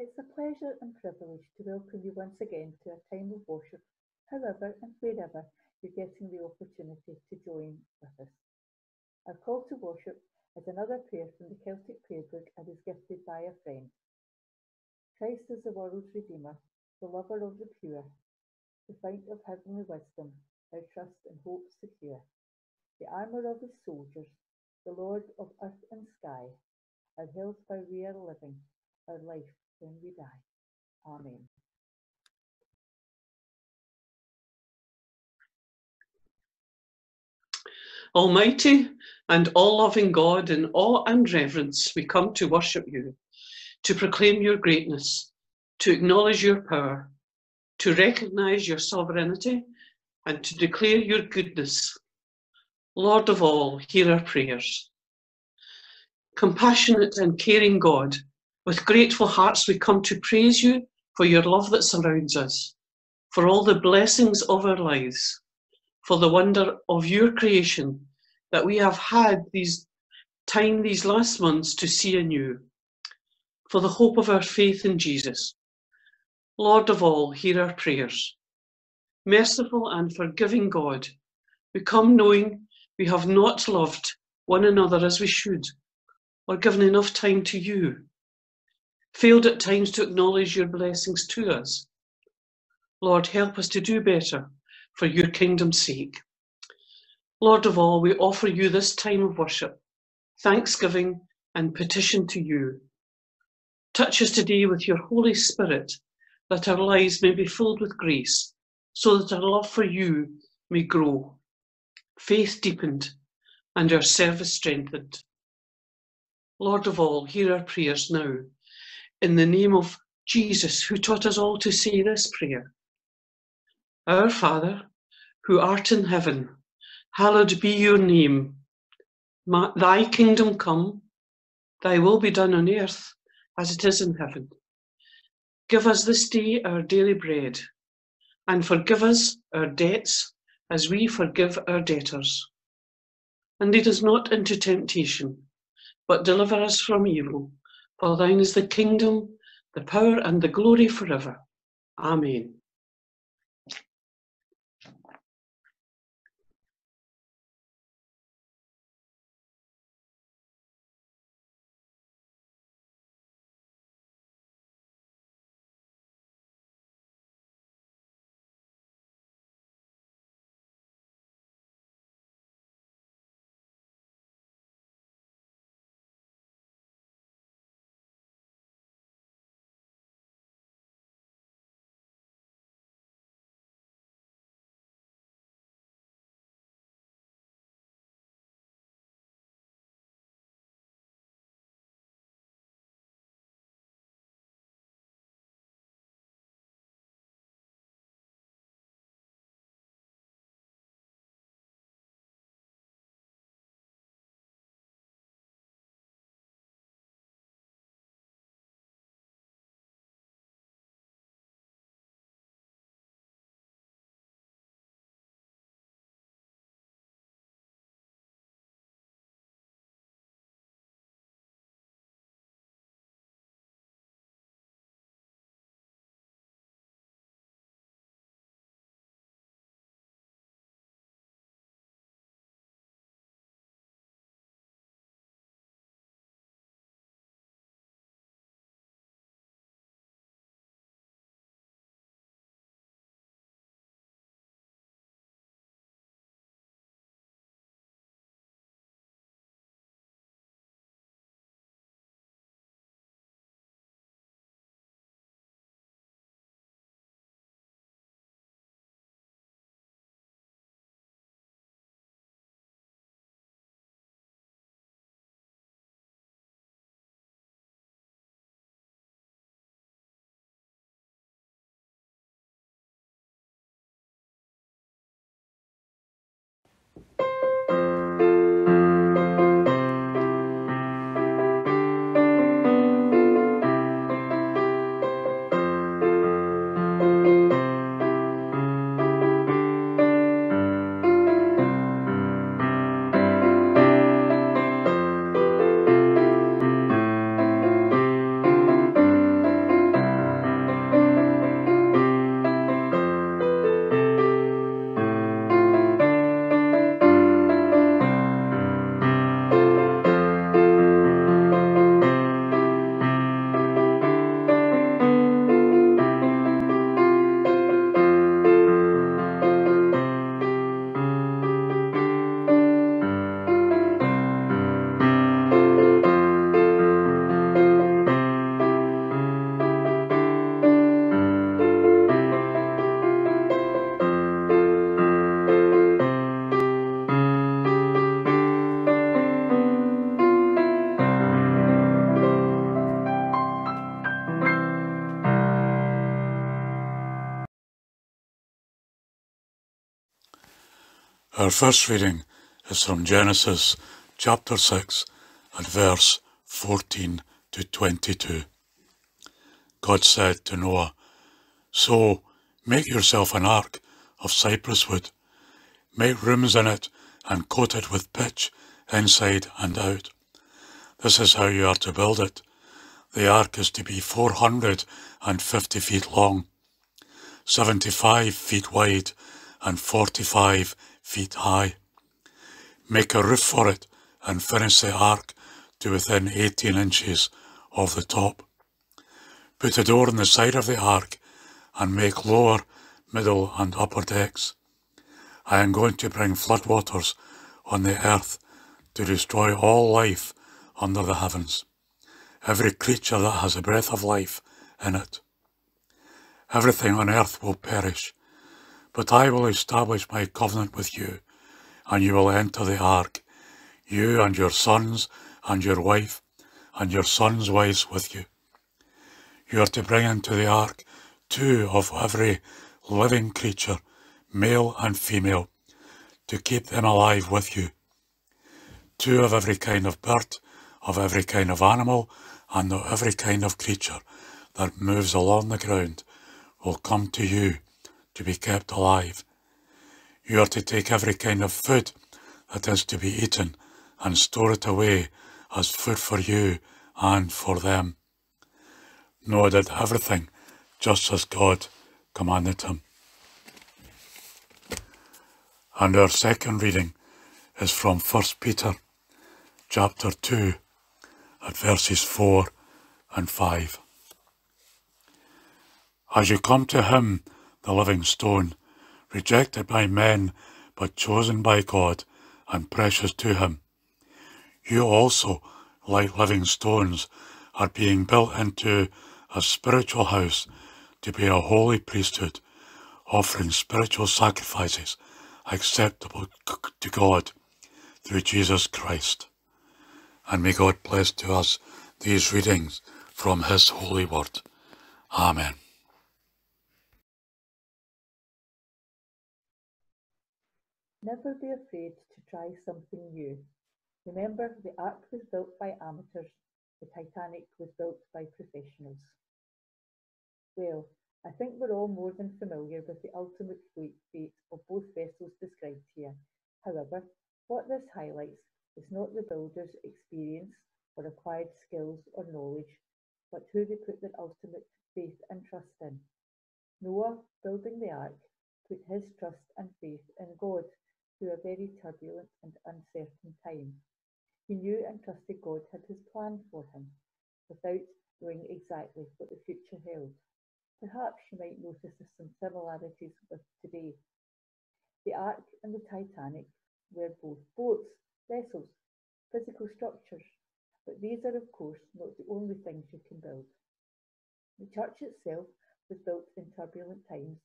It's a pleasure and privilege to welcome you once again to a time of worship, however and wherever you're getting the opportunity to join with us. Our call to worship is another prayer from the Celtic Prayer Book and is gifted by a friend. Christ is the world's Redeemer, the lover of the pure, the fount of heavenly wisdom, our trust and hope secure, the armour of his soldiers, the Lord of earth and sky, our health while we are living, our life when we die. Amen. Almighty and all loving God, in awe and reverence, we come to worship you, to proclaim your greatness, to acknowledge your power, to recognize your sovereignty, and to declare your goodness. Lord of all, hear our prayers. Compassionate and caring God, with grateful hearts, we come to praise you for your love that surrounds us, for all the blessings of our lives, for the wonder of your creation that we have had these time these last months to see anew, for the hope of our faith in Jesus. Lord of all, hear our prayers. Merciful and forgiving God, we come knowing we have not loved one another as we should, or given enough time to you failed at times to acknowledge your blessings to us. Lord, help us to do better for your kingdom's sake. Lord of all, we offer you this time of worship, thanksgiving, and petition to you. Touch us today with your Holy Spirit, that our lives may be filled with grace, so that our love for you may grow, faith deepened, and our service strengthened. Lord of all, hear our prayers now in the name of Jesus, who taught us all to say this prayer Our Father, who art in heaven, hallowed be your name. Thy kingdom come, thy will be done on earth as it is in heaven. Give us this day our daily bread, and forgive us our debts as we forgive our debtors. And lead us not into temptation, but deliver us from evil. For thine is the kingdom, the power, and the glory forever. Amen. Our first reading is from Genesis chapter 6 and verse 14 to 22. God said to Noah, So make yourself an ark of cypress wood, make rooms in it and coat it with pitch inside and out. This is how you are to build it. The ark is to be 450 feet long, 75 feet wide and 45 feet high. Make a roof for it and finish the ark to within 18 inches of the top. Put a door on the side of the ark and make lower, middle and upper decks. I am going to bring floodwaters on the earth to destroy all life under the heavens, every creature that has a breath of life in it. Everything on earth will perish, but I will establish my covenant with you, and you will enter the ark, you and your sons and your wife, and your sons' wives with you. You are to bring into the ark two of every living creature, male and female, to keep them alive with you. Two of every kind of bird, of every kind of animal, and of every kind of creature that moves along the ground will come to you to be kept alive. You are to take every kind of food that is to be eaten and store it away as food for you and for them. Noah did everything just as God commanded him. And our second reading is from 1 Peter chapter 2 at verses 4 and 5. As you come to him, the living stone, rejected by men, but chosen by God and precious to him, you also, like living stones, are being built into a spiritual house to be a holy priesthood, offering spiritual sacrifices acceptable to God through Jesus Christ. And may God bless to us these readings from His holy word. Amen. Never be afraid to try something new. Remember, the Ark was built by amateurs, the Titanic was built by professionals. Well, I think we're all more than familiar with the ultimate fate of both vessels described here. However, what this highlights is not the builder's experience or acquired skills or knowledge, but who they put their ultimate faith and trust in. Noah, building the ark, put his trust and faith in God through a very turbulent and uncertain time. He knew and trusted God had his plan for him, without knowing exactly what the future held. Perhaps you might notice some similarities with today. The Ark and the Titanic were both boats vessels, physical structures, but these are of course not the only things you can build. The church itself was built in turbulent times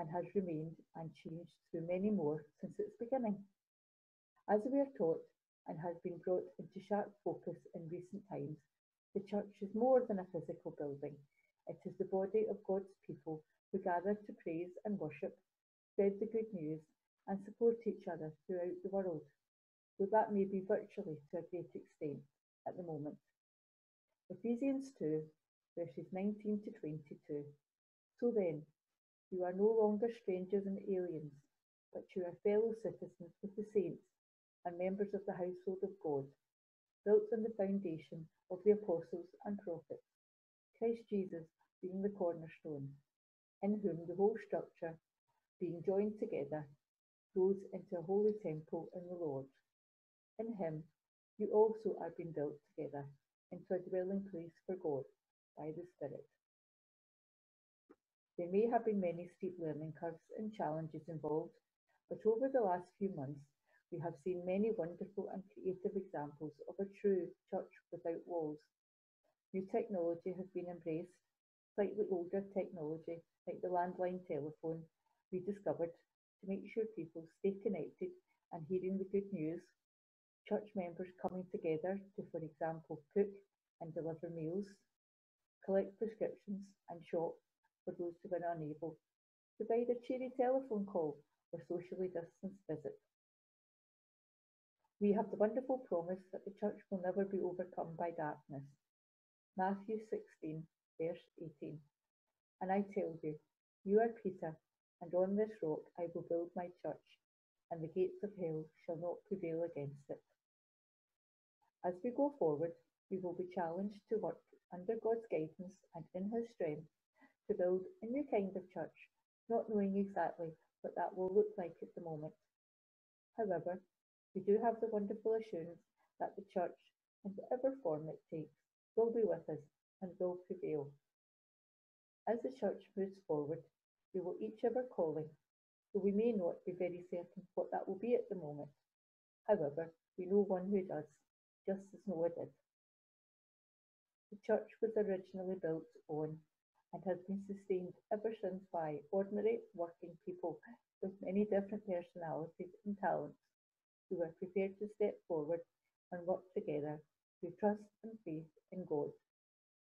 and has remained unchanged through many more since its beginning. As we are taught and has been brought into sharp focus in recent times, the church is more than a physical building. It is the body of God's people who gather to praise and worship, spread the good news, and support each other throughout the world though that may be virtually to a great extent at the moment. Ephesians 2, verses 19 to 22. So then, you are no longer strangers and aliens, but you are fellow citizens with the saints and members of the household of God, built on the foundation of the apostles and prophets, Christ Jesus being the cornerstone, in whom the whole structure, being joined together, grows into a holy temple in the Lord. In him you also are being built together into a dwelling place for God by the Spirit. There may have been many steep learning curves and challenges involved, but over the last few months, we have seen many wonderful and creative examples of a true church without walls. New technology has been embraced, slightly older technology like the landline telephone rediscovered to make sure people stay connected and hearing the good news church members coming together to, for example, cook and deliver meals, collect prescriptions and shop for those who are unable, provide a cheery telephone call or socially distanced visit We have the wonderful promise that the church will never be overcome by darkness. Matthew 16, verse 18. And I tell you, you are Peter, and on this rock I will build my church, and the gates of hell shall not prevail against it. As we go forward, we will be challenged to work under God's guidance and in His strength to build a new kind of church, not knowing exactly what that will look like at the moment. However, we do have the wonderful assurance that the church, in whatever form it takes, will be with us and will prevail. As the church moves forward, we will each have our calling, though we may not be very certain what that will be at the moment. However, we know one who does, just as Noah did. The church was originally built on and has been sustained ever since by ordinary working people with many different personalities and talents who are prepared to step forward and work together through trust and faith in God.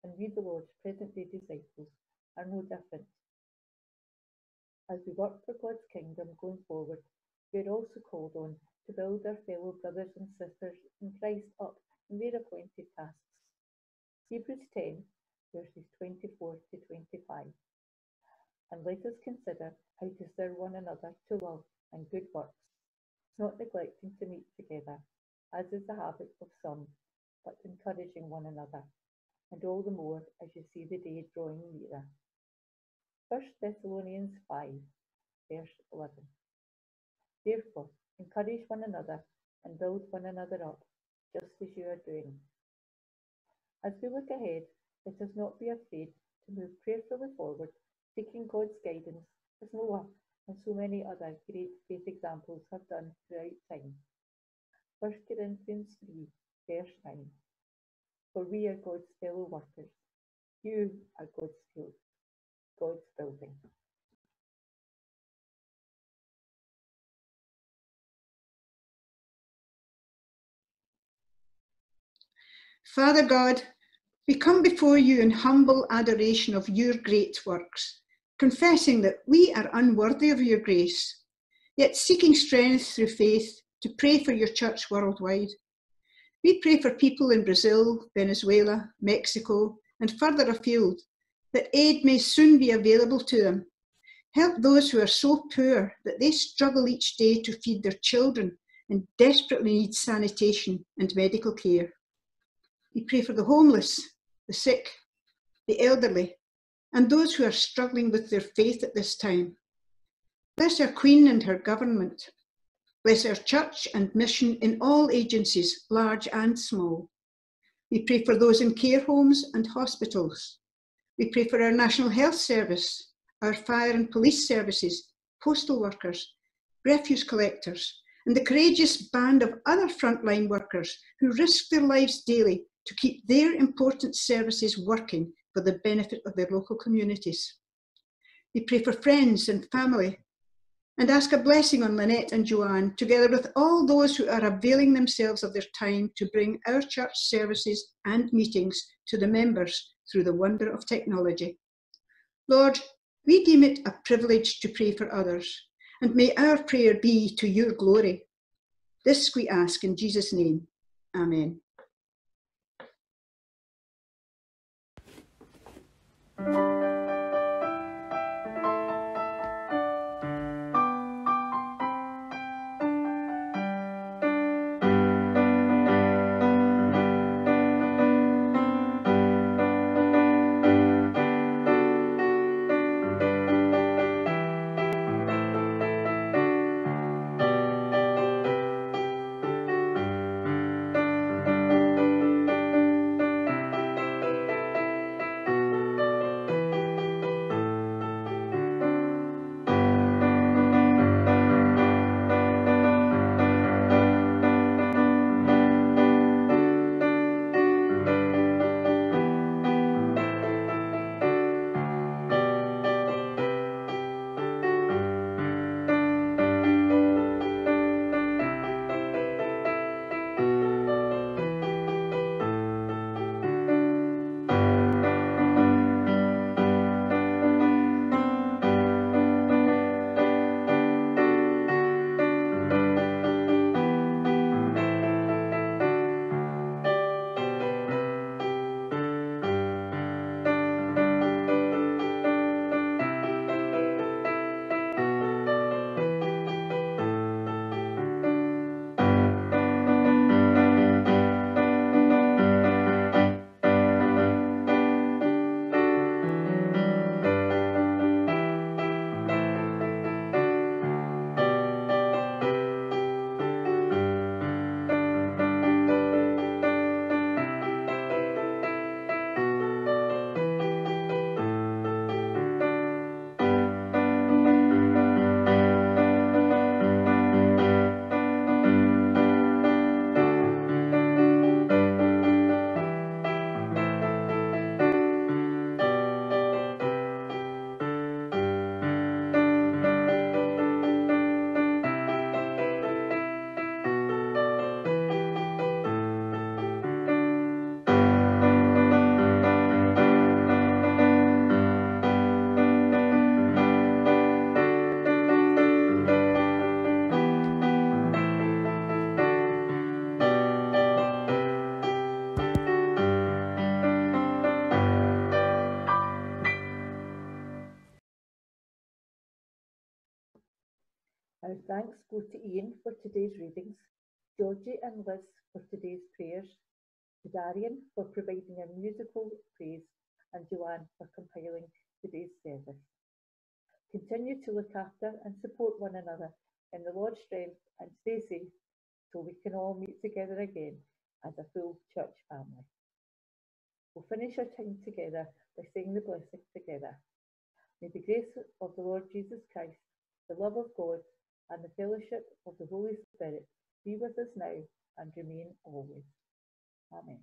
And we, the Lord's present day disciples, are no different. As we work for God's kingdom going forward, we are also called on to build our fellow brothers and sisters in Christ up in their appointed tasks. Hebrews 10, verses 24 to 25. And let us consider how to stir one another to love and good works, not neglecting to meet together, as is the habit of some, but encouraging one another, and all the more as you see the day drawing nearer. 1 Thessalonians 5, verse 11. Therefore, encourage one another and build one another up, just as you are doing. As we look ahead, let us not be afraid to move prayerfully forward, seeking God's guidance, as Noah and so many other great faith examples have done throughout time. 1 Corinthians 3, verse 9. For we are God's fellow workers. You are God's field, God's building. Father God, we come before you in humble adoration of your great works, confessing that we are unworthy of your grace, yet seeking strength through faith to pray for your church worldwide. We pray for people in Brazil, Venezuela, Mexico, and further afield that aid may soon be available to them. Help those who are so poor that they struggle each day to feed their children and desperately need sanitation and medical care. We pray for the homeless, the sick, the elderly, and those who are struggling with their faith at this time. Bless our Queen and her government. Bless our church and mission in all agencies, large and small. We pray for those in care homes and hospitals. We pray for our National Health Service, our fire and police services, postal workers, refuse collectors, and the courageous band of other frontline workers who risk their lives daily to keep their important services working for the benefit of their local communities. We pray for friends and family and ask a blessing on Lynette and Joanne, together with all those who are availing themselves of their time to bring our church services and meetings to the members through the wonder of technology. Lord, we deem it a privilege to pray for others, and may our prayer be to your glory. This we ask in Jesus' name. Amen. thank you Thanks go to Ian for today's readings, Georgie and Liz for today's prayers, to Darian for providing our musical praise, and Joanne for compiling today's service. Continue to look after and support one another in the Lord's strength and stay safe so we can all meet together again as a full church family. We'll finish our time together by saying the blessing together. May the grace of the Lord Jesus Christ, the love of God, and the fellowship of the Holy Spirit be with us now and remain always. Amen.